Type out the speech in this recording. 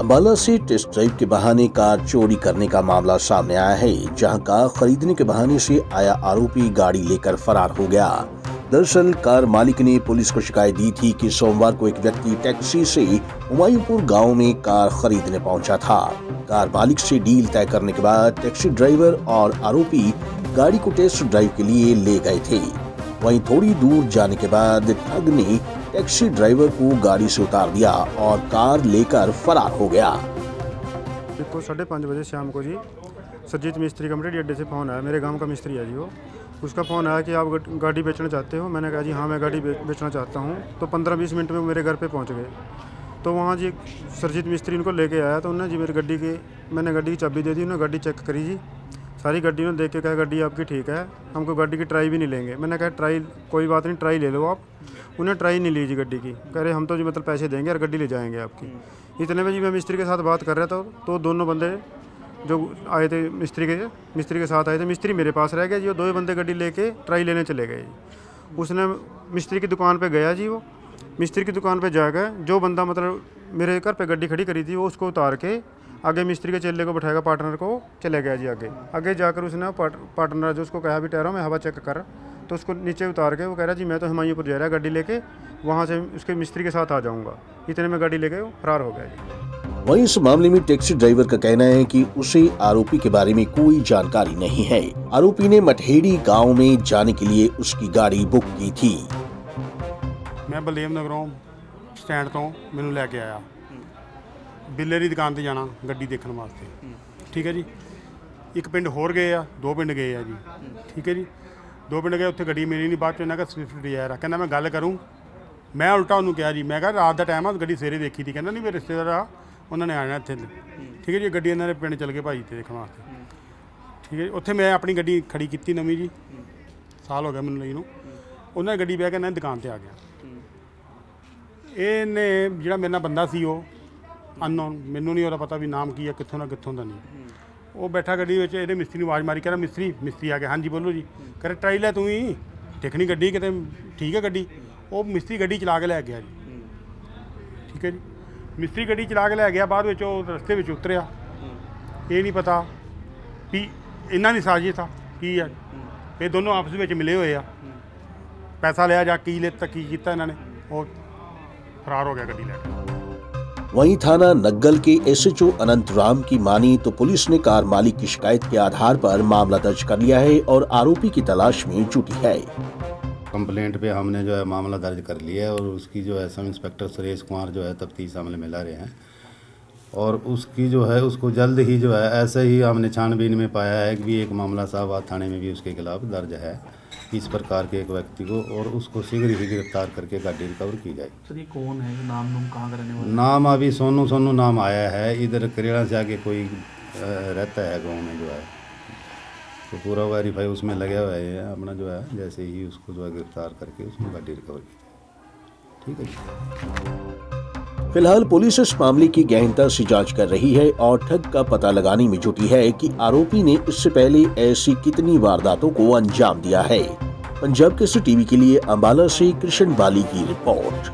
अम्बाला से test drive के बहाने कार चोरी करने का मामला सामने आया है, जहाँ कार खरीदने के बहाने से आया आरोपी गाड़ी लेकर फरार हो गया। दरअसल, कार मालिक ने पुलिस को शिकायत दी थी कि सोमवार को एक व्यक्ति टैक्सी से हुमायूंपुर गाँव में कार खरीदने पहुँचा था। कार मालिक से डील तय करने के बाद टैक्सी ड्राइवर और आरोपी गाड़ी को टेस्ट ड्राइव के लिए ले गए थे। वहीं थोड़ी दूर जाने के बाद ठग ने टैक्सी ड्राइवर को गाड़ी से उतार दिया और कार लेकर फरार हो गया। देखो, साढ़े पाँच बजे शाम को जी सरजीत मिस्त्री कमरेडी अड्डे से फ़ोन आया। मेरे गाँव का मिस्त्री है जी वो। उसका फ़ोन आया कि आप गाड़ी बेचना चाहते हो? मैंने कहा, जी हाँ मैं गाड़ी बेचना चाहता हूँ। तो पंद्रह बीस मिनट में मेरे घर पे पहुँच गए। तो वहाँ जी सरजीत मिस्त्री उनको लेके आया। तो उन्होंने जी मेरी गाड़ी की, मैंने गाड़ी की चाबी दे दी, उन्होंने गाड़ी चेक करी जी। सारी गाड़ी उन्होंने देख के कहा, गड्डी आपकी ठीक है, हमको गाड़ी की ट्राई भी नहीं लेंगे। मैंने कहा ट्राई कोई बात नहीं ट्राई ले लो आप। उन्हें ट्राई नहीं लीजिए गड्डी की। कह रहे, हम तो जी मतलब पैसे देंगे और गड्डी ले जाएँगे आपकी। इतने में जी मैं मिस्त्री के साथ बात कर रहा था तो दोनों बंदे जो आए थे मिस्त्री के मिस्त्री के साथ आए थे, मिस्त्री मेरे पास रह गया जी वो दो ही बंदे गड्डी लेके ट्राई लेने चले गए जी। उसने मिस्त्री की दुकान पे गया जी वो। मिस्त्री की दुकान पे जाकर जो बंदा मतलब मेरे घर पे गड्डी खड़ी करी थी, वो उसको उतार के आगे मिस्त्री के चेले को बैठाएगा पार्टनर को चले गया जी आगे। आगे जाकर उसने पार्टनर जो उसको कहा भी ठहरा मैं हवा चेक कर। तो उसको नीचे उतार के वो कह रहा जी मैं तो हिमायूपुर जा रहा गाड़ी लेके वहाँ से उसके मिस्त्री के साथ आ जाऊँगा। इतने में गाड़ी लेके फरार हो गया जी। वहीं इस मामले में टैक्सी ड्राइवर का कहना है कि उसे आरोपी के बारे में कोई जानकारी नहीं है। आरोपी ने मठेड़ी गाँव में जाने के लिए उसकी गाड़ी बुक की थी। मैं बलदेव नगरों स्टैंड तो मैं लेके आया। ਬਿੱਲੇ ਦੀ ਦੁਕਾਨ ਤੇ ਜਾਣਾ ਗੱਡੀ ਦੇਖਣ ਵਾਸਤੇ। ਠੀਕ ਹੈ ਜੀ? ਇੱਕ ਪਿੰਡ ਹੋਰ ਗਏ ਆ, ਦੋ ਪਿੰਡ ਗਏ ਆ ਜੀ। ਠੀਕ ਹੈ ਜੀ? ਦੋ ਪਿੰਡ ਗਏ, ਉੱਥੇ ਗੱਡੀ ਮਿਲੀ ਨਹੀਂ ਬਾਅਦ ਚ ਇਹਨਾਂ ਦਾ ਸਵਿਫਟ ਡਿਜ਼ਾਇਰ ਆ। ਕਹਿੰਦਾ ਮੈਂ ਗੱਲ ਕਰੂੰ। ਮੈਂ ਉਲਟਾ ਉਹਨੂੰ ਕਿਹਾ ਜੀ, ਮੈਂ ਕਿਹਾ ਰਾਤ ਦਾ ਟਾਈਮ ਆ, ਗੱਡੀ ਸਵੇਰੇ ਦੇਖੀ ਤੀ। ਕਹਿੰਦਾ, ਨਹੀਂ ਮੇਰੇ ਰਿਸ਼ਤੇਦਾਰ ਆ, ਉਹਨਾਂ ਨੇ ਆਣਾ ਇੱਥੇ। ਠੀਕ ਹੈ ਜੀ? ਗੱਡੀ ਇਹਨਾਂ ਦੇ ਪਿੰਡ ਚਲ ਗਏ ਭਾਜੀ ਤੇ ਦੇਖਣ ਵਾਸਤੇ। ਠੀਕ ਹੈ ਜੀ? ਉੱਥੇ ਮੈਂ ਆਪਣੀ ਗੱਡੀ ਖੜੀ ਕੀਤੀ ਨਵੀਂ ਜੀ। ਸਾਲ ਹੋ ਗਿਆ ਮੈਨੂੰ ਲਈ ਨੂੰ। ਉਹਨਾਂ ਗੱਡੀ ਬਹਿ ਕੇ ਨਾ ਦੁਕਾਨ ਤੇ ਆ ਗਿਆ। ਇਹਨੇ ਜਿਹੜਾ ਮੇਰੇ ਨਾਲ ਬੰਦਾ ਸੀ ਉਹ ਅਨਨੋਨ ਮੈਨੂੰ ਨਹੀਂ ਉਹਦਾ ਪਤਾ ਵੀ ਨਾਮ ਕੀ ਹੈ ਕਿੱਥੋਂ ਦਾ ਕਿੱਥੋਂ ਦਾ ਨਹੀਂ। ਉਹ ਬੈਠਾ ਗੱਡੀ ਵਿੱਚ, ਇਹਦੇ ਮਿਸਤਰੀ ਨੂੰ ਆਵਾਜ਼ ਮਾਰੀ, ਕਹਿੰਦਾ, ਮਿਸਤਰੀ ਮਿਸਤਰੀ ਆ ਗਿਆ। ਹਾਂਜੀ, ਬੋਲੋ ਜੀ। ਕਹਿੰਦਾ, ਟਰਾਈ ਲੈ ਤੂੰ ਹੀ ਦੇਖਣੀ ਗੱਡੀ, ਕਿਤੇ ਠੀਕ ਹੈ ਗੱਡੀ। ਉਹ ਮਿਸਤਰੀ ਗੱਡੀ ਚਲਾ ਕੇ ਲੈ ਗਿਆ ਜੀ। ਠੀਕ ਹੈ ਜੀ। ਮਿਸਤਰੀ ਗੱਡੀ ਚਲਾ ਕੇ ਲੈ ਗਿਆ, ਬਾਅਦ ਵਿੱਚ ਉਹ ਰਸਤੇ ਵਿੱਚ ਉਤਰਿਆ। ਇਹ ਨਹੀਂ ਪਤਾ ਵੀ ਇਹਨਾਂ ਦੀ ਸਾਜ਼ਿਸ਼ ਆ, ਕੀ ਆ। ਇਹ ਦੋਨੋਂ ਆਪਸ ਵਿੱਚ ਮਿਲੇ ਹੋਏ ਆ। ਪੈਸਾ ਲਿਆ ਜਾਂ ਕੀ ਲਿੱਤਾ, ਕੀ ਕੀਤਾ ਇਹਨਾਂ ਨੇ, ਉਹ ਫਰਾਰ ਹੋ ਗਿਆ ਗੱਡੀ ਲੈ ਕੇ। वहीं थाना नग्गल के एसएचओ अनंत राम की मानी तो पुलिस ने कार मालिक की शिकायत के आधार पर मामला दर्ज कर लिया है और आरोपी की तलाश में जुटी है। कंप्लेंट पे हमने जो है मामला दर्ज कर लिया है और उसकी जो है सब इंस्पेक्टर सुरेश कुमार जो है तफ्तीश अमले में ला रहे हैं। और उसकी जो है, उसको जल्द ही जो है, ऐसे ही हमने छानबीन में पाया है कि भी एक मामला साहबाद थाने में भी उसके खिलाफ दर्ज है। इस प्रकार के एक व्यक्ति को और उसको शीघ्र ही गिरफ़्तार करके गाड़ी रिकवर की जाए। सर ये कौन है? नाम नाम कहाँ करने वाला नाम अभी सोनू सोनू नाम आया है। इधर करेड़ा से आगे कोई रहता है गाँव में जो है। तो पूरा वेरीफाई उसमें लगे हुए है अपना जो है जैसे ही उसको जो है गिरफ़्तार करके उसमें गाड़ी रिकवर की ठीक है फ़िलहाल पुलिस इस मामले की गहनता से जाँच कर रही है और ठग का पता लगाने में जुटी है कि आरोपी ने इससे पहले ऐसी कितनी वारदातों को अंजाम दिया है। पंजाब के सी टीवी के लिए अम्बाला से कृष्ण बाली की रिपोर्ट।